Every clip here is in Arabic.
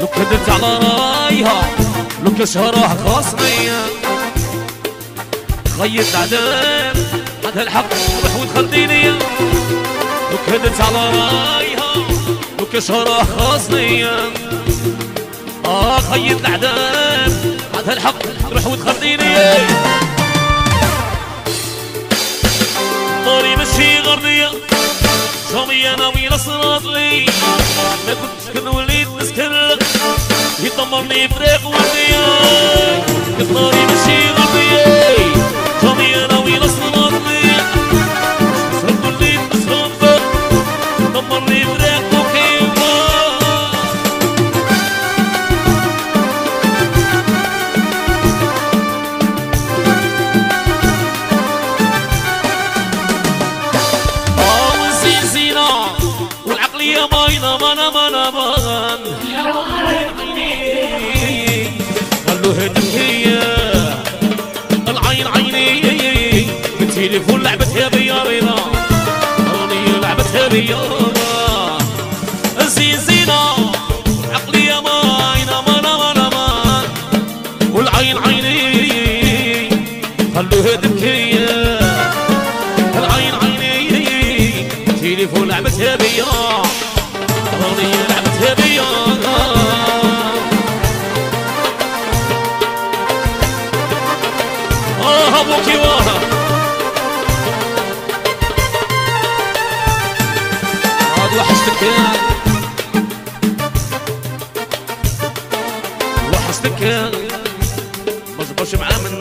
لو كدت على رايها لو كشهرها خاصني خيط العذاب هذا الحق روح وتخليني لو كدت على رايها لو كشهرها خاصني آه خيط العذاب هذا الحق روح وتخليني طوري مشي غربية شومي أنا ويلا صراط لي ما كنتش كن وليد نسكر يطمرني فريق طوري مشي غربية باينة مانا مانا مان قالوا هي العين عيني بالتليفون لعبتها بيا بيضا راني لعبتها بيا زين زينة عقلية باينة مانا مانا مان والعين عيني خلوها تبكي العين عيني تليفون لعبتها بيا وحشتك جبرش معاه من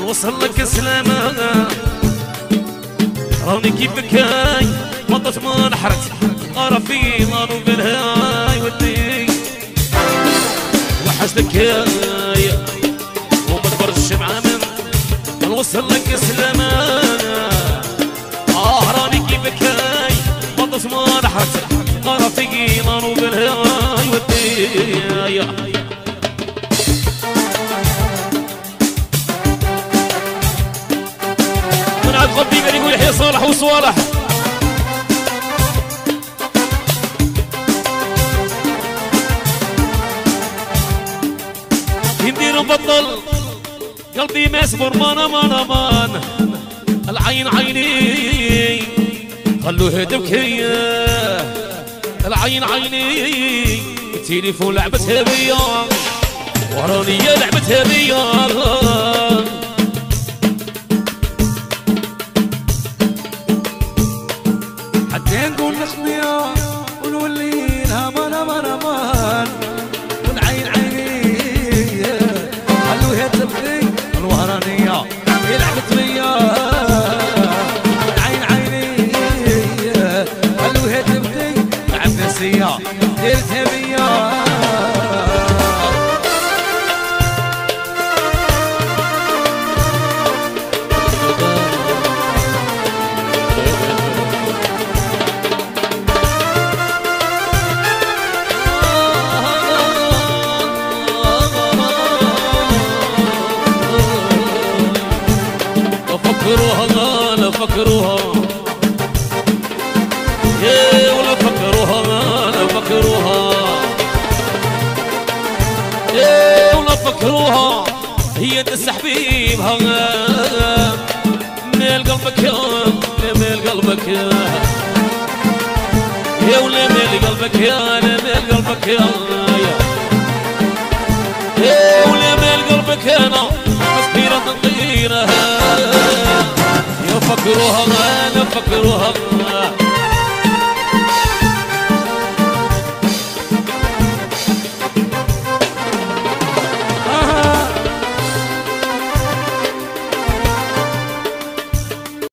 نوصل لك سلامة راني كيفك هاي وضت ما نحرت ارى في نارو بالهاي ودي. وحشتك هاي وما تبرش مع من نوصل لك سلامة. آه راني كيفك هاي وضت ما نحرت ارى في نارو بالهاي ودي من عند قلبي قال يقول يحيى صالح وصوالح مبطل قلبي ما يصبر مانا مانا مان العين عيني. خلوها تبكي العين عيني. التليفون لعبتها بيا وراني لعبتها بيا فكروها هي تس حبيبها ميل قلبك يا ميل قلبك يا. يا ولا ميل قلبك يا ميل قلبك يا. يا ولا ميل قلبك أنا مسكينة تنطيرها يا فكروها أنا فكروها